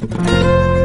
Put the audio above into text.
Bye.